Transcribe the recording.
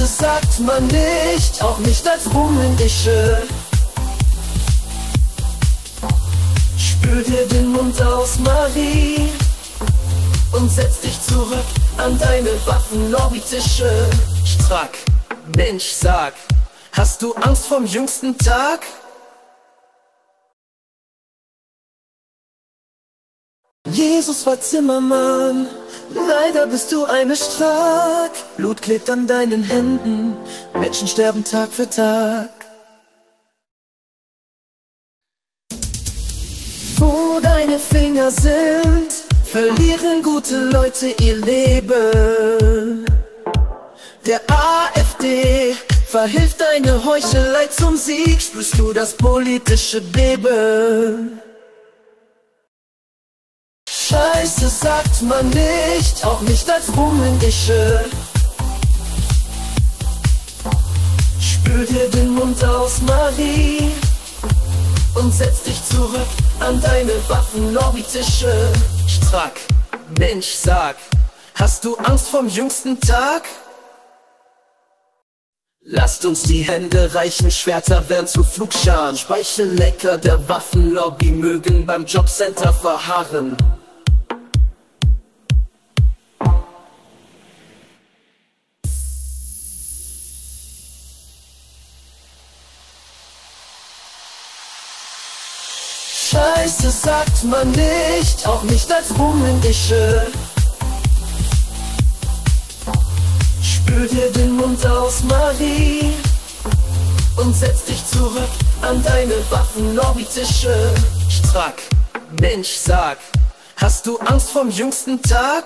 Scheiße sagt man nicht, auch nicht als Rummendische. Spül dir den Mund aus, Marie, und setz dich zurück an deine Waffenlobbytische. Strack, Mensch, sag, hast du Angst vom jüngsten Tag? Jesus war Zimmermann, leider bist du eine Strack. Blut klebt an deinen Händen, Menschen sterben Tag für Tag. Wo deine Finger sind, verlieren gute Leute ihr Leben. Der AfD verhilft deine Heuchelei zum Sieg, spürst du das politische Beben. Scheiße sagt man nicht, auch nicht als Rummendische. Spül dir den Mund aus, Marie, und setz dich zurück an deine Waffenlobbytische. Strack, Mensch, sag, hast du Angst vom jüngsten Tag? Lasst uns die Hände reichen, Schwerter werden zu Flugscharen Speichellecker der Waffenlobby mögen beim Jobcenter verharren Scheiße sagt man nicht, auch nicht als Rummendische. Spül dir den Mund aus, Marie, und setz dich zurück an deine Waffenlobbytische. Strack, Mensch, sag, hast du Angst vom jüngsten Tag?